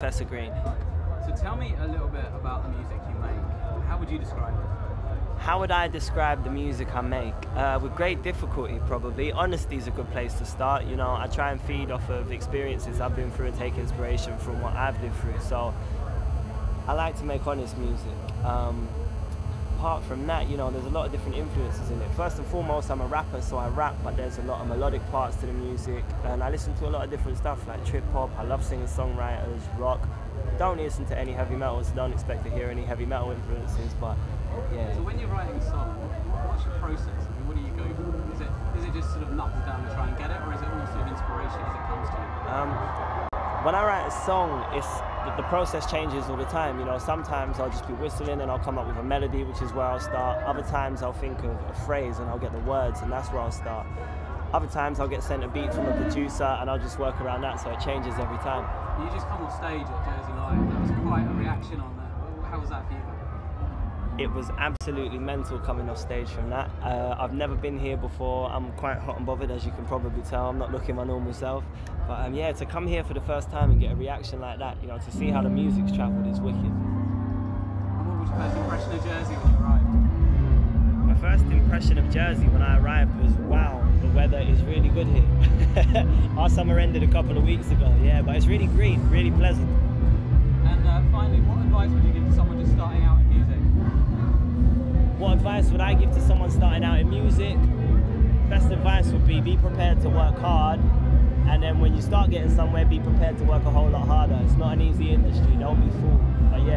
Professor Green. So tell me a little bit about the music you make. How would you describe it? How would I describe the music I make? Uh, with great difficulty, probably. Honesty is a good place to start. You know, I try and feed off of experiences I've been through and take inspiration from what I've lived through. So I like to make honest music. Um, apart from that, you know, there's a lot of different influences in it. First and foremost, I'm a rapper, so I rap, but there's a lot of melodic parts to the music, and I listen to a lot of different stuff like trip hop. I love singing songwriters, rock. Don't listen to any heavy metal, so don't expect to hear any heavy metal influences. But yeah. So when you're writing a song, what's your process? When I write a song, it's the, the process changes all the time. You know, sometimes I'll just be whistling and I'll come up with a melody, which is where I'll start. Other times I'll think of a phrase and I'll get the words, and that's where I'll start. Other times I'll get sent a beat from a producer and I'll just work around that, so it changes every time. You just come off stage at Jersey Live. That was quite a reaction on that. How was that for you? It was absolutely mental coming off stage from that. Uh, I've never been here before. I'm quite hot and bothered, as you can probably tell. I'm not looking my normal self. But um, yeah, to come here for the first time and get a reaction like that, you know, to see how the music's travelled is wicked. And what was your first impression of Jersey when you arrived? My first impression of Jersey when I arrived was, wow, the weather is really good here. Our summer ended a couple of weeks ago, yeah, but it's really green, really pleasant. Advice would I give to someone starting out in music? Best advice would be be prepared to work hard, and then when you start getting somewhere, be prepared to work a whole lot harder. It's not an easy industry, don't be fooled. But yeah.